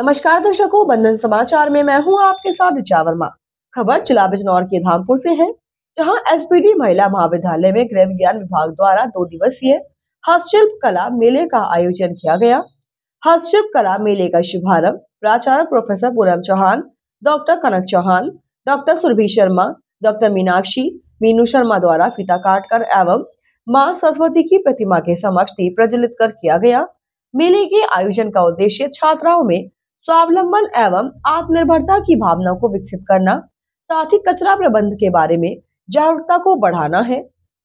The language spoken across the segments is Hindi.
नमस्कार दर्शकों, बंधन समाचार में मैं हूँ आपके साथ ऋचा वर्मा। खबर जिला बिजनौर के धामपुर से है, जहाँ एसपीडी महिला महाविद्यालय में गृह विज्ञान विभाग द्वारा दो दिवसीय हस्तशिल्प कला मेले का आयोजन किया गया। हस्तशिल्प कला मेले का शुभारंभ प्राचार्य professor Puram Chauhan, doctor Kanak Chauhan, doctor Surabhi Sharma, doctor Meenakshi, Meenu Sharma द्वारा फीता काटकर एवं माँ सरस्वती की प्रतिमा के समक्ष दीप प्रज्वलित कर किया गया। मेले के आयोजन का उद्देश्य छात्राओं में स्वावलंबन एवं आत्मनिर्भरता की भावना को विकसित करना, साथ ही कचरा प्रबंध के बारे में जागरूकता को बढ़ाना है।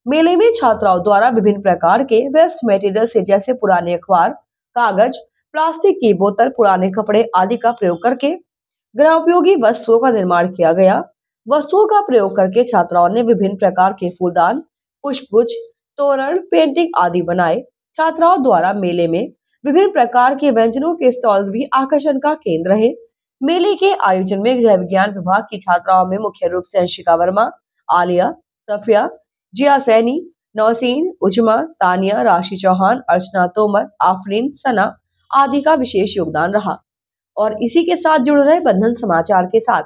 मेले में छात्राओं द्वारा विभिन्न प्रकार के वेस्ट मटेरियल से जैसे पुराने अखबार, कागज़, प्लास्टिक की बोतल, पुराने कपड़े आदि का प्रयोग करके गृह उपयोगी वस्तुओं का निर्माण किया गया। वस्तुओं का प्रयोग करके छात्राओं ने विभिन्न प्रकार के फूलदान, पुष्पगुच्छ, तोरण, पेंटिंग आदि बनाए। छात्राओं द्वारा मेले में विभिन्न प्रकार के व्यंजनों के स्टॉल भी आकर्षण का केंद्र रहे मेले के आयोजन में गृह विज्ञान विभाग की छात्राओं में मुख्य रूप से अंशिका वर्मा, आलिया, सफिया, जिया सैनी, नौसीन, उजमा, तानिया, राशि चौहान, अर्चना तोमर, आफरीन, सना आदि का विशेष योगदान रहा। और इसी के साथ जुड़ रहे बंधन समाचार के साथ।